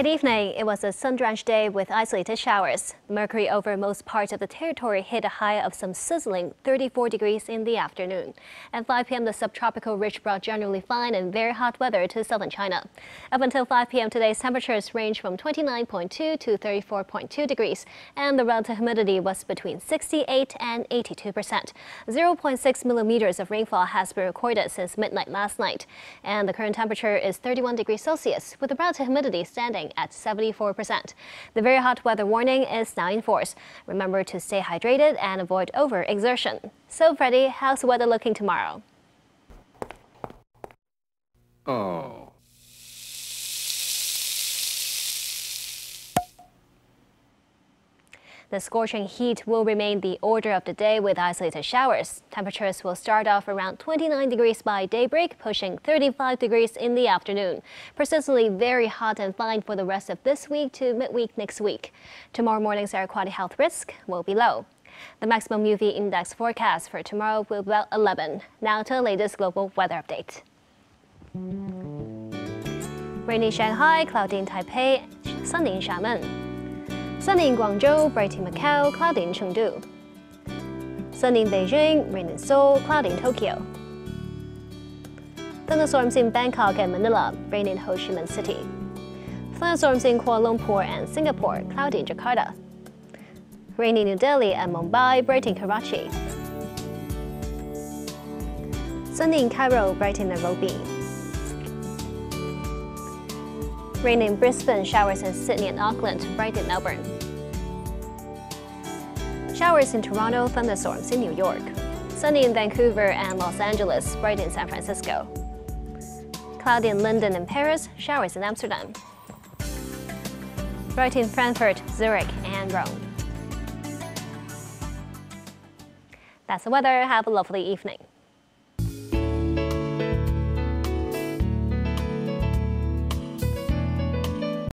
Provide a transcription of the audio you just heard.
Good evening. It was a sun-drenched day with isolated showers. Mercury over most parts of the territory hit a high of some sizzling 34 degrees in the afternoon. At 5 p.m., the subtropical ridge brought generally fine and very hot weather to southern China. Up until 5 p.m., today's temperatures range from 29.2 to 34.2 degrees, and the relative humidity was between 68 and 82 percent. 0.6 millimeters of rainfall has been recorded since midnight last night, and the current temperature is 31 degrees Celsius, with the relative humidity standing at 74%. The very hot weather warning is now in force. Remember to stay hydrated and avoid overexertion. So, Freddie, how's the weather looking tomorrow? Oh. The scorching heat will remain the order of the day with isolated showers. Temperatures will start off around 29 degrees by daybreak, pushing 35 degrees in the afternoon. Persistently very hot and fine for the rest of this week to midweek next week. Tomorrow morning's air quality health risk will be low. The maximum UV index forecast for tomorrow will be about 11. Now to the latest global weather update. Rainy Shanghai, cloudy in Taipei, sunny in Xiamen. Sunny in Guangzhou, bright in Macau, cloudy in Chengdu. Sunny in Beijing, rain in Seoul, cloudy in Tokyo. Thunderstorms in Bangkok and Manila, rain in Ho Chi Minh City. Thunderstorms in Kuala Lumpur and Singapore, cloudy in Jakarta. Rain in New Delhi and Mumbai, bright in Karachi. Sunny in Cairo, bright in Nairobi. Rain in Brisbane, showers in Sydney and Auckland, bright in Melbourne. Showers in Toronto, thunderstorms in New York. Sunny in Vancouver and Los Angeles, bright in San Francisco. Cloudy in London and Paris, showers in Amsterdam. Bright in Frankfurt, Zurich, and Rome. That's the weather. Have a lovely evening.